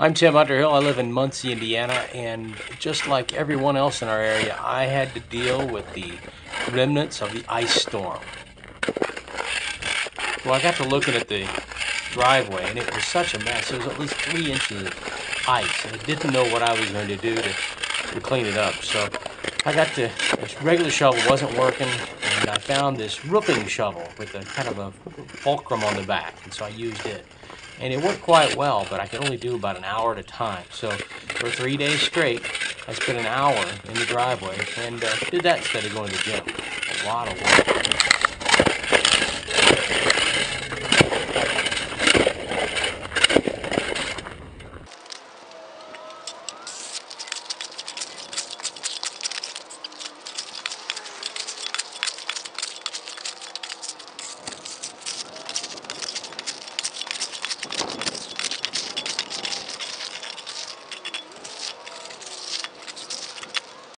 I'm Tim Underhill. I live in Muncie, Indiana, and just like everyone else in our area, I had to deal with the remnants of the ice storm. Well, I got to looking at the driveway, and it was such a mess. It was at least three inches of ice, and I didn't know what I was going to do to, to clean it up. So I got this regular shovel wasn't working, and I found this roofing shovel with a kind of a fulcrum on the back, and so I used it and it worked quite well, but I could only do about an hour at a time. So for three days straight, I spent an hour in the driveway and uh, did that instead of going to the gym. A lot of work.